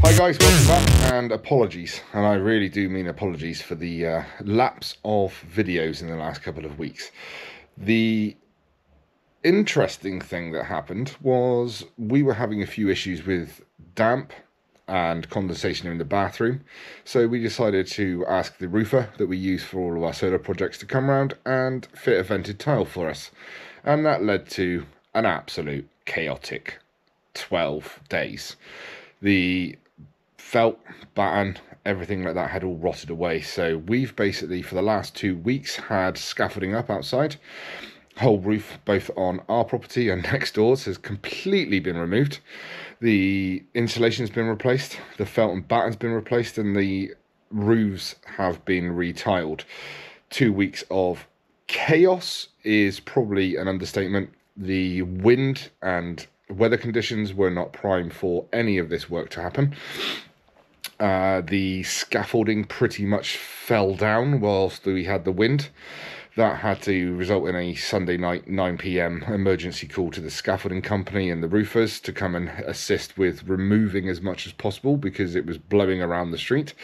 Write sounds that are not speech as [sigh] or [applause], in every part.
Hi guys, welcome back and apologies, and I really do mean apologies for the uh, lapse of videos in the last couple of weeks. The interesting thing that happened was we were having a few issues with damp and condensation in the bathroom, so we decided to ask the roofer that we use for all of our solar projects to come around and fit a vented tile for us, and that led to an absolute chaotic 12 days. The felt, batten, everything like that had all rotted away. So we've basically, for the last two weeks, had scaffolding up outside. Whole roof, both on our property and [laughs] next doors, has completely been removed. The insulation's been replaced, the felt and batten's been replaced, and the roofs have been retiled. Two weeks of chaos is probably an understatement. The wind and weather conditions were not prime for any of this work to happen. Uh, the scaffolding pretty much fell down whilst we had the wind. That had to result in a Sunday night 9 pm emergency call to the scaffolding company and the roofers to come and assist with removing as much as possible because it was blowing around the street.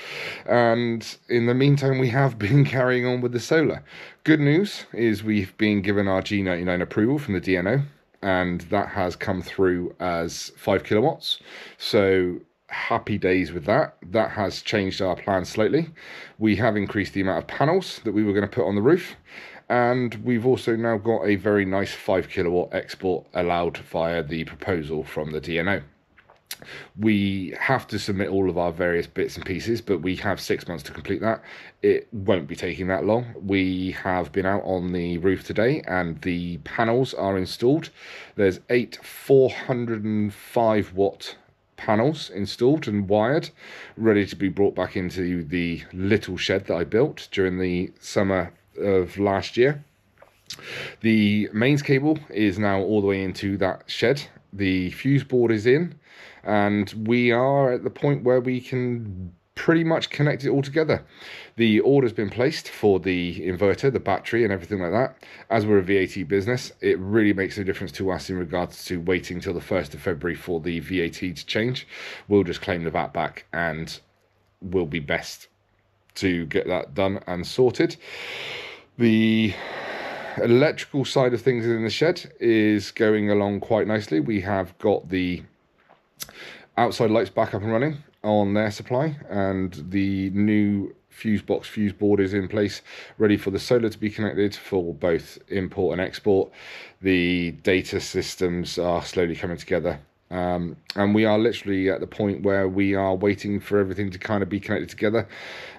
And in the meantime, we have [laughs] been carrying on with the solar. Good news is we've been given our G99 approval from the DNO, and that has come through as 5 kilowatts. So happy days with that. That has changed our plan slightly. We have increased the amount of panels that we were going to put on the roof. And we've also now got a very nice 5 kilowatt export allowed via the proposal from the DNO. We have to submit all of our various bits and pieces, but we have six months to complete that. It won't be taking that long. We have been out on the roof today and the panels are installed. There's eight 405 watt panels installed and wired, ready to be brought back into the little shed that I built during the summer of last year. The mains cable is now all the way into that shed. The fuse board is in, and we are at the point where we can pretty much connect it all together. The order's been placed for the inverter, the battery, and everything like that. As we're a VAT business, it really makes a difference to us in regards to waiting till the 1st of February for the VAT to change. We'll just claim the VAT back and we'll be best to get that done and sorted. The electrical side of things in the shed is going along quite nicely. We have got the outside lights back up and running on their supply and the new fuse box fuse board is in place ready for the solar to be connected for both import and export. The data systems are slowly coming together. Um, and we are literally at the point where we are waiting for everything to kind of be connected together.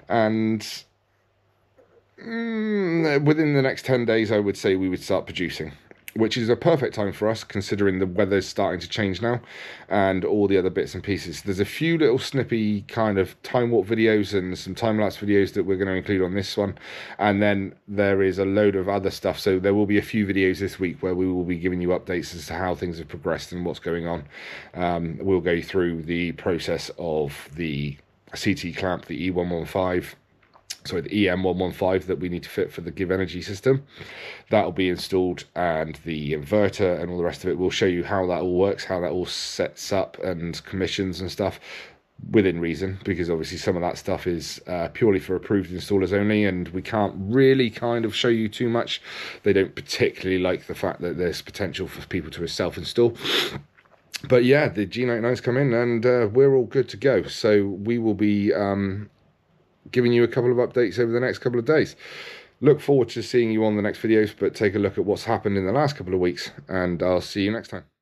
And mm, within the next 10 days i would say we would start producing which is a perfect time for us considering the weather's starting to change now and all the other bits and pieces. There's a few little snippy kind of time warp videos and some time lapse videos that we're going to include on this one. And then there is a load of other stuff. So there will be a few videos this week where we will be giving you updates as to how things have progressed and what's going on. Um, we'll go through the process of the CT clamp, the E115 sorry, the EM115 that we need to fit for the GivEnergy system. That'll be installed and the inverter and all the rest of it. We'll show you how that all works, how that all sets up and commissions and stuff within reason because obviously some of that stuff is uh, purely for approved installers only and we can't really kind of show you too much they don't particularly like the fact that there's potential for people to self-install but yeah the g99's come in and uh, we're all good to go so we will be um, giving you a couple of updates over the next couple of days. Look forward to seeing you on the next videos, but take a look at what's happened in the last couple of weeks, and I'll see you next time.